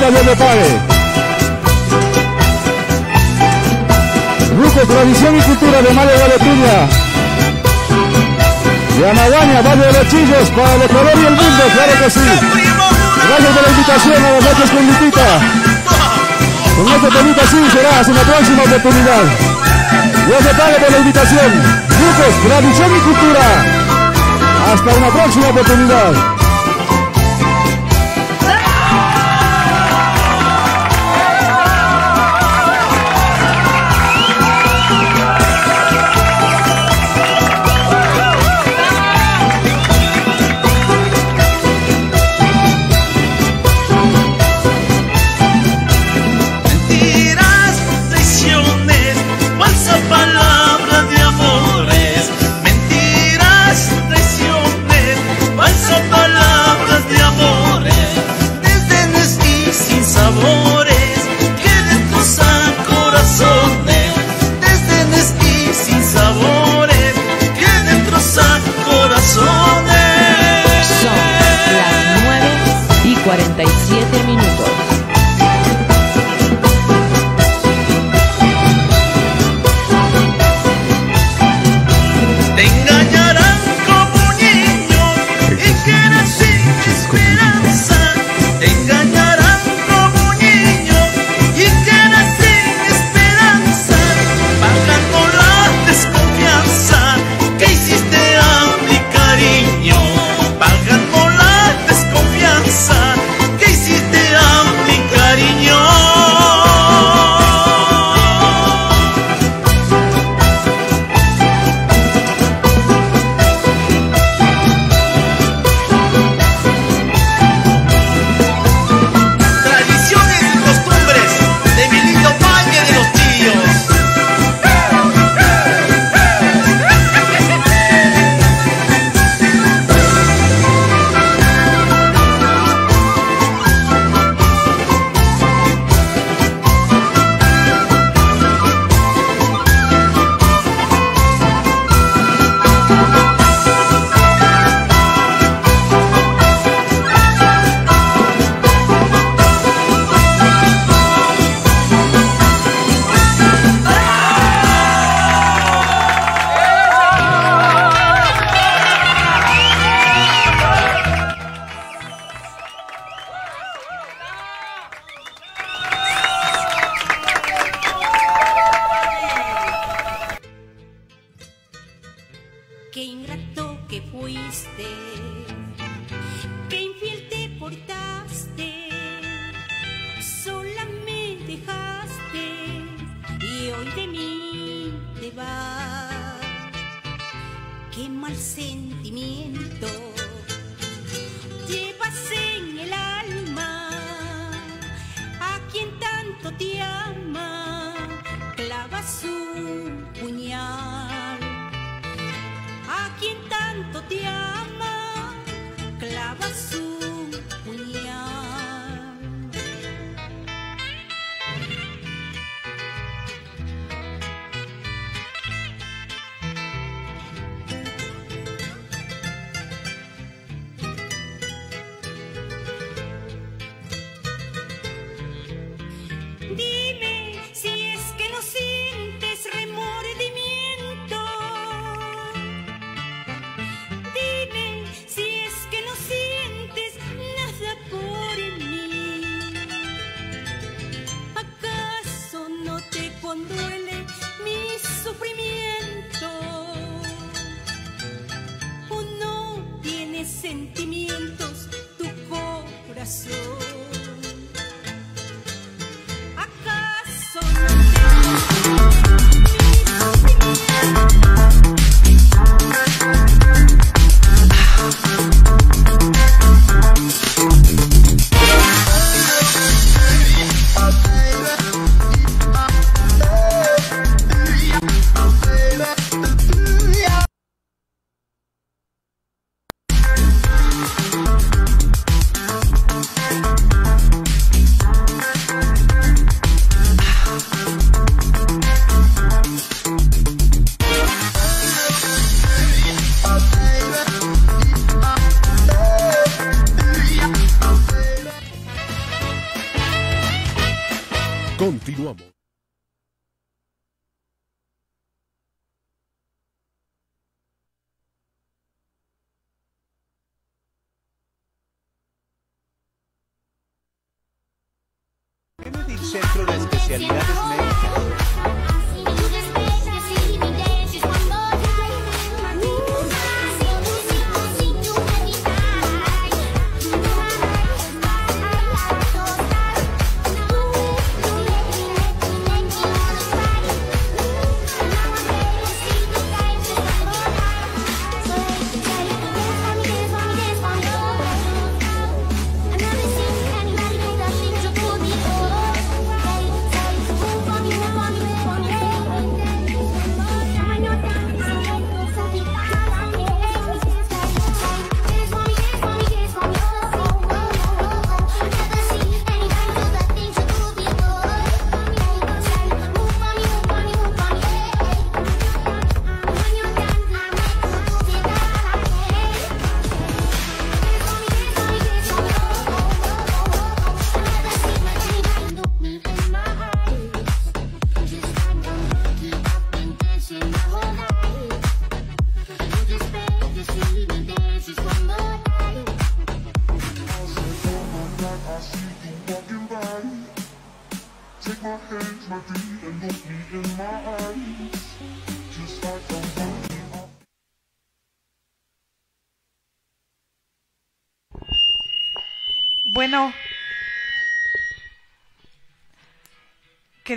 Dios le pague. Grupo Tradición y Cultura de Mario Valetuña. De Amagaña, Valle de los Chillos, para el Ecuador y el mundo, claro que sí. Gracias por la invitación a las noches con Lupita. Con esta temita sí será hasta una próxima oportunidad. Dios le pague por la invitación. Grupos, tradición y cultura. Hasta una próxima oportunidad.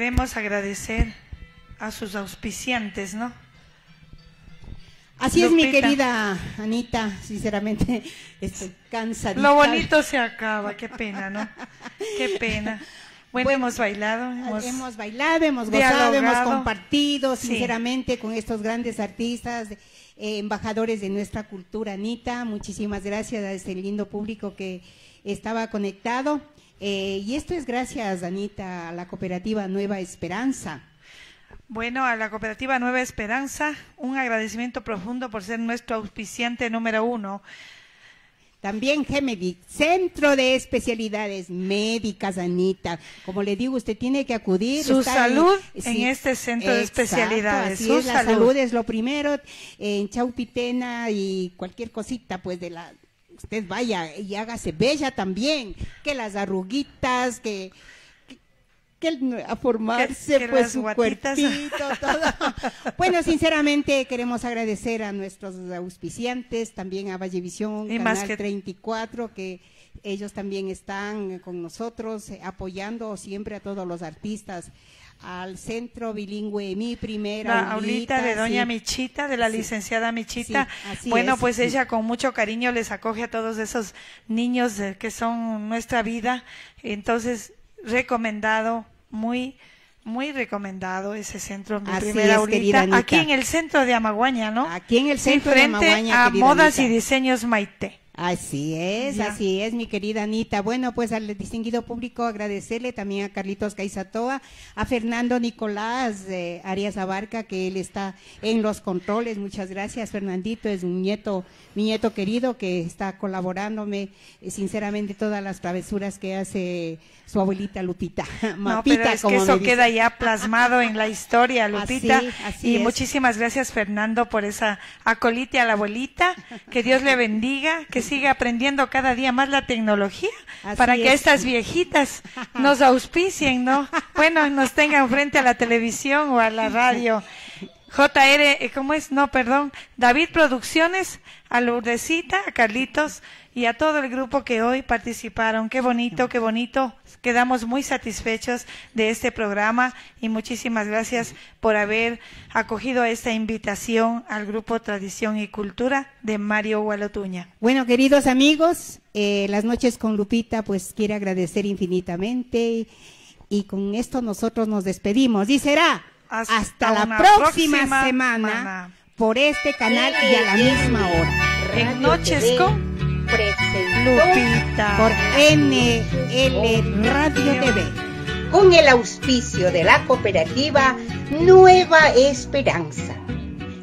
Queremos agradecer a sus auspiciantes, ¿no? Así es, mi querida Anita, sinceramente estoy cansadita. Lo bonito se acaba, qué pena, ¿no? Qué pena. Bueno, hemos bailado, hemos, Hemos bailado, hemos gozado, hemos compartido, Sí. sinceramente, con estos grandes artistas, eh, embajadores de nuestra cultura, Anita. Muchísimas gracias a este lindo público que estaba conectado. Eh, y esto es gracias, Anita, a la cooperativa Nueva Esperanza. Bueno, a la cooperativa Nueva Esperanza, un agradecimiento profundo por ser nuestro auspiciante número uno. También Gemedic, Centro de Especialidades Médicas, Anita. Como le digo, usted tiene que acudir. Su salud en este centro de exacto, especialidades, así su es, la salud. salud es lo primero. En Chaupitena y cualquier cosita, pues de la. Usted vaya y hágase bella también. Que las arruguitas, que. que- a formarse Que- pues su guatitas. cuerpito, todo. bueno, sinceramente queremos agradecer a nuestros auspiciantes, también a Vallevisión, más Canal que- 34, que ellos también están con nosotros eh, apoyando siempre a todos los artistas. Al centro bilingüe, mi primera La aulita de doña sí. Michita, de la Sí. licenciada Michita. Sí, bueno, es, pues ella con mucho cariño les acoge a todos esos niños que son nuestra vida. Entonces, recomendado, muy, muy recomendado ese centro, mi Así primera es, aulita. Aquí en el centro de Amaguaña, ¿no? Aquí en el centro de Amaguaña, a Modas Anita. y Diseños Maite. Así es, Ya. así es, mi querida Anita. Bueno, pues al distinguido público agradecerle también a Carlitos Caizatoa, a Fernando Nicolás eh, Arias Abarca, que él está en los controles. Muchas gracias, Fernandito, es un nieto, mi nieto querido que está colaborándome, eh, sinceramente, todas las travesuras que hace su abuelita Lupita. No, pero es que como eso queda ya plasmado en la historia, Lupita. Así, así y es. muchísimas gracias, Fernando, por esa acolite a la abuelita. Que Dios le bendiga, que siga aprendiendo cada día más la tecnología Así para que es. estas viejitas nos auspicien, ¿no? Bueno, nos tengan frente a la televisión o a la radio. JR, eh, ¿cómo es? No, perdón. David Producciones, a Lourdesita, a Carlitos y a todo el grupo que hoy participaron. Qué bonito, qué bonito. Quedamos muy satisfechos de este programa y muchísimas gracias por haber acogido esta invitación al grupo Tradición y Cultura de Mario Gualotuña. Bueno, queridos amigos, eh, las noches con Lupita, pues quiere agradecer infinitamente y con esto nosotros nos despedimos. Y será hasta, Hasta la próxima, próxima semana, semana. Por este canal y a la misma hora. En Noches con Lupita. Por NL Radio TV. con el auspicio de la cooperativa Nueva Esperanza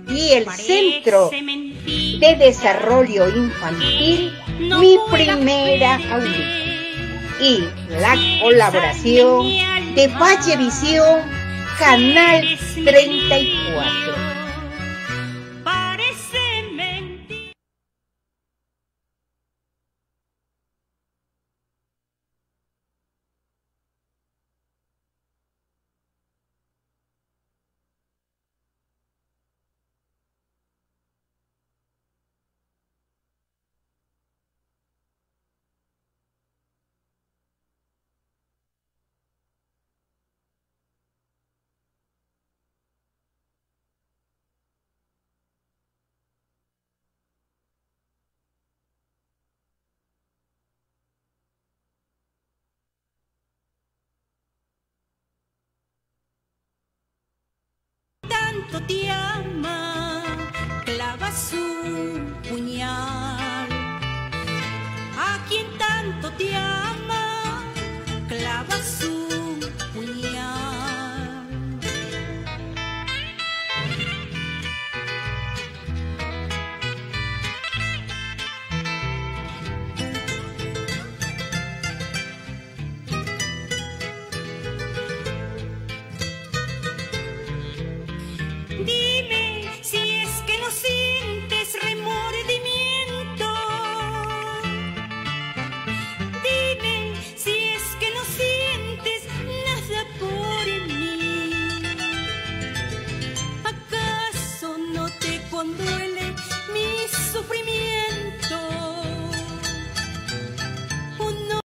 y el Centro de Desarrollo Infantil Mi Primera Audita y la colaboración de Valle Visión Canal 34.